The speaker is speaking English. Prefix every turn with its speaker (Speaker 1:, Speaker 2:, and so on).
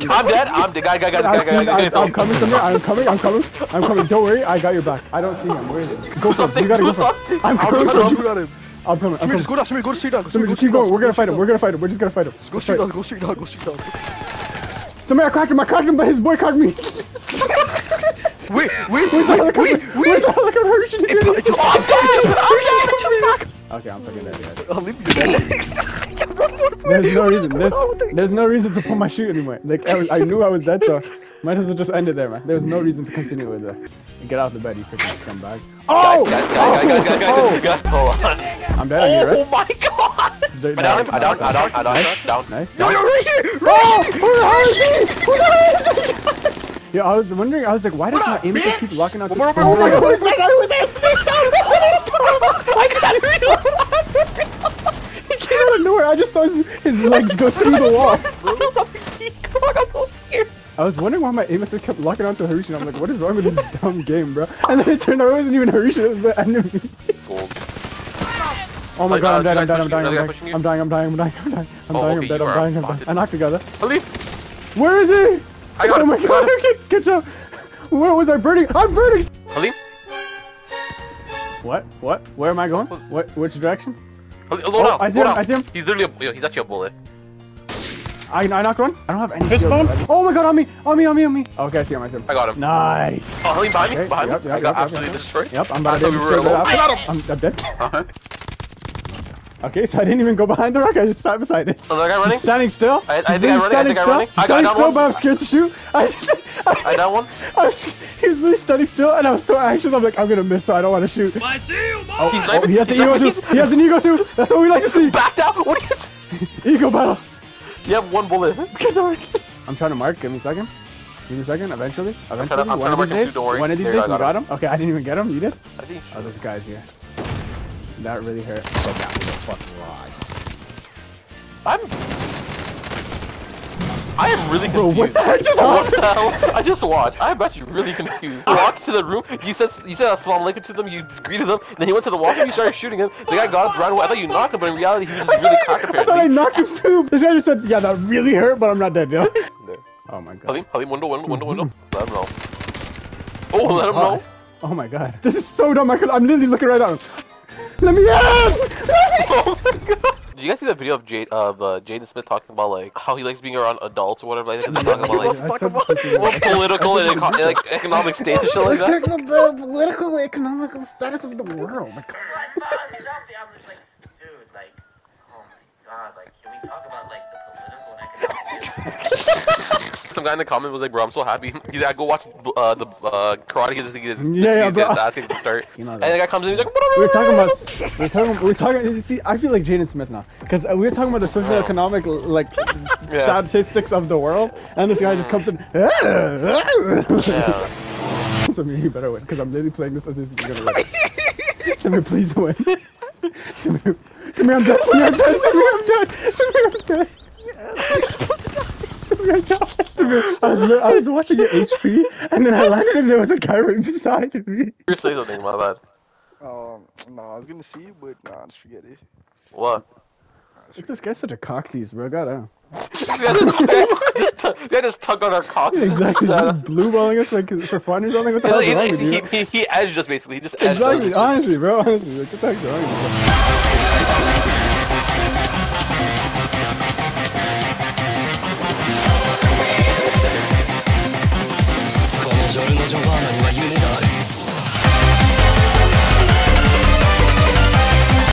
Speaker 1: I'm dead. I'm dead. Guy, guy, guy, guy,
Speaker 2: I've
Speaker 1: guy,
Speaker 2: seen,
Speaker 1: guy,
Speaker 2: I,
Speaker 1: guy.
Speaker 2: I'm coming, Samir. I'm coming. I'm coming. I'm coming. Don't worry. I got your back. I don't see him. Where is it? Go for it. You gotta go for it. I'm
Speaker 3: I'm
Speaker 2: coming.
Speaker 3: gonna
Speaker 2: Samir.
Speaker 3: shoot at him.
Speaker 2: I'm coming. I'm
Speaker 3: Samir,
Speaker 2: coming.
Speaker 3: just go down. Samir, go straight down. Go
Speaker 2: Samir, just keep going. We're gonna fight him. We're gonna fight him. We're just gonna fight him.
Speaker 3: Go straight down. Go straight down. Go straight down.
Speaker 2: Samir, I cracked him. I cracked him, but his boy cracked me.
Speaker 3: Wait, wait,
Speaker 2: Where's the
Speaker 3: wait,
Speaker 2: helicopter?
Speaker 3: wait,
Speaker 2: Where's
Speaker 3: wait.
Speaker 2: the helicopter? Hurry, shoot
Speaker 3: It- it just-
Speaker 2: Okay, I'm fucking dead. Yeah.
Speaker 3: I'll leave you there.
Speaker 2: There's no reason. There's, there's no reason to pull my shoot anymore. Like I, was, I knew I was dead, so might as well just end it there, man. There's no reason to continue with it. Get out of the bed, you freaking scumbag. Oh! Oh! I'm dead. I need
Speaker 1: Oh my god! I down. I
Speaker 2: no,
Speaker 1: down.
Speaker 2: no,
Speaker 1: I down. I down.
Speaker 2: Nice.
Speaker 1: Down.
Speaker 2: Nice.
Speaker 3: Yo, yo, right here.
Speaker 2: Oh! Who the hell is he? Who the hell is he? Yeah, I was wondering. I was like, why does my aim assist keep locking onto?
Speaker 3: Over, over,
Speaker 2: Oh my god!
Speaker 3: over.
Speaker 2: Who's that guy? Who's that? Stop! He came out of nowhere. I just saw his, his legs go through the wall.
Speaker 1: I'm so scared.
Speaker 2: I was wondering why my aim assist kept locking onto Harushi. I'm like, what is wrong with this dumb game, bro? And then it turned out it wasn't even Harushi. It was the enemy. Oh my god, I'm
Speaker 1: uh,
Speaker 2: dead, I'm dead, I'm dying, I'm dying. I'm dying, I'm dying, I'm dying, I'm dying, I'm
Speaker 1: Oh,
Speaker 2: dying, I'm dead, I'm dying, I'm dying. I knocked together.
Speaker 1: Leave.
Speaker 2: Where is he?
Speaker 1: I got
Speaker 2: oh
Speaker 1: him,
Speaker 2: my
Speaker 1: I got
Speaker 2: god,
Speaker 1: him.
Speaker 2: okay, good job. Where was I burning? I'm burning!
Speaker 1: Halim.
Speaker 2: What? What? Where am I going? What? Which direction?
Speaker 1: Halim,
Speaker 2: Oh,
Speaker 1: load out.
Speaker 2: I see
Speaker 1: load
Speaker 2: him,
Speaker 1: out.
Speaker 2: I see him.
Speaker 1: He's literally a, he's actually a bullet.
Speaker 2: I, I knocked one. I don't have any
Speaker 4: Fist
Speaker 2: shields. Oh my god, on me, on me, on me, on me. Okay, I see him, I see him.
Speaker 1: I got him.
Speaker 2: Nice.
Speaker 1: Oh, Halim behind me.
Speaker 2: Okay,
Speaker 1: Behind
Speaker 2: yep,
Speaker 1: me.
Speaker 2: yep,
Speaker 1: I got
Speaker 2: yep, yep,
Speaker 1: absolutely
Speaker 2: yep.
Speaker 1: destroyed.
Speaker 2: Yep, I'm about to
Speaker 1: thought we
Speaker 2: destroy that.
Speaker 1: I got him.
Speaker 2: I'm, I'm dead.
Speaker 1: Uh-huh.
Speaker 2: Okay, so I didn't even go behind the rock. I just sat beside it.
Speaker 1: Oh, Another guy
Speaker 2: He's
Speaker 1: running.
Speaker 2: standing still.
Speaker 1: I- I
Speaker 2: He's
Speaker 1: think
Speaker 2: literally
Speaker 1: I'm running, I
Speaker 2: standing
Speaker 1: think I'm
Speaker 2: still.
Speaker 1: running.
Speaker 2: He's
Speaker 1: I got
Speaker 2: standing
Speaker 1: that
Speaker 2: still,
Speaker 1: one.
Speaker 2: but I'm scared to shoot. I, just,
Speaker 1: I down one.
Speaker 2: I was, he was literally standing still, and I was so anxious. I'm like, I'm gonna miss, so I don't want to shoot.
Speaker 4: I see you,
Speaker 2: Oh,
Speaker 4: Mom!
Speaker 1: He's
Speaker 2: oh, he has the
Speaker 1: He's
Speaker 2: ego
Speaker 1: sniping.
Speaker 2: too. He has an ego too. That's what we like to see.
Speaker 1: Back down. What are you?
Speaker 2: Ego battle.
Speaker 1: You have one bullet.
Speaker 2: I'm trying to mark. Give me a second. Give me a second. Eventually. Eventually.
Speaker 1: trying to- I'm
Speaker 2: one
Speaker 1: trying
Speaker 2: of
Speaker 1: to
Speaker 2: these
Speaker 1: mark him
Speaker 2: days.
Speaker 1: too, don't.
Speaker 2: One of these
Speaker 1: There,
Speaker 2: days.
Speaker 1: I
Speaker 2: You
Speaker 1: got
Speaker 2: got him. Okay, I didn't even get him. You did.
Speaker 1: I think.
Speaker 2: Oh, this guy's here. That really hurt. So that was a fucking lie.
Speaker 1: I'm. I am really confused.
Speaker 2: Bro, what the heck just happened?
Speaker 1: I just watched. I'm actually really confused. You walked to the room. You said you said assalamu alaikum to them. You greeted them. Then he went to the wall and you started shooting him. The guy got up, ran away. I thought you knocked him, but in reality he was just really cracked
Speaker 2: I thought I knocked him too. This guy just said, "Yeah, that really hurt, but I'm not dead, yo."
Speaker 1: There.
Speaker 2: Oh my god.
Speaker 1: Halim, Halim, window, window, window, window. Let him know. Oh, let him know.
Speaker 2: Oh my god. This is so dumb. I could, I'm literally looking right at him. Let me in! Let me
Speaker 1: Oh my god. Did you guys see that video of Jade of uh, Jaden Smith talking about like how he likes being around adults or whatever? Like, they're talking about like
Speaker 2: I said this is-
Speaker 1: what political and eco- like economic states and shit like
Speaker 2: Let's
Speaker 1: that.
Speaker 2: check the political, economical status of the world.
Speaker 5: I'm just like, dude, like, oh my god, like, can we talk about like the political and economic?
Speaker 1: Some guy in the comment was like, "Bro, I'm so happy." He's like, "Go watch uh, the uh, Karate Kid." He gets,
Speaker 2: Yeah, yeah,
Speaker 1: he
Speaker 2: bro.
Speaker 1: gets asking to start.
Speaker 2: You know
Speaker 1: and
Speaker 2: that.
Speaker 1: the guy comes in, he's like,
Speaker 2: we're talking about, we were talking, we were talking. See, I feel like Jaden Smith now, because we were talking about the social economic like
Speaker 1: Yeah.
Speaker 2: statistics of the world, and this guy just comes in.
Speaker 1: Yeah.
Speaker 2: Samir, you better win, because I'm literally playing this as if you're gonna win. Samir, please win. Samir, Samir, I'm dead. Samir, I'm dead. Samir, I'm dead. Samir, I'm dead. Samir, I died. Samir, I was, I was watching your HP, and then I landed, and there was a guy right beside me.
Speaker 1: You're saying something, my bad.
Speaker 3: Um, no, I was gonna see you, but nah, just forget it.
Speaker 1: What?
Speaker 2: Like, this guy's such a cock tease, bro. God damn.
Speaker 1: just, t- they just tugged on our cocks.
Speaker 2: Yeah, exactly. Just blue balling us like for fun or something. What the hell's
Speaker 1: he,
Speaker 2: wrong with
Speaker 1: he,
Speaker 2: you?
Speaker 1: he, he edged us basically. He just edged
Speaker 2: Exactly.
Speaker 1: us.
Speaker 2: Honestly, bro. Honestly, like, what the heck's wrong with you?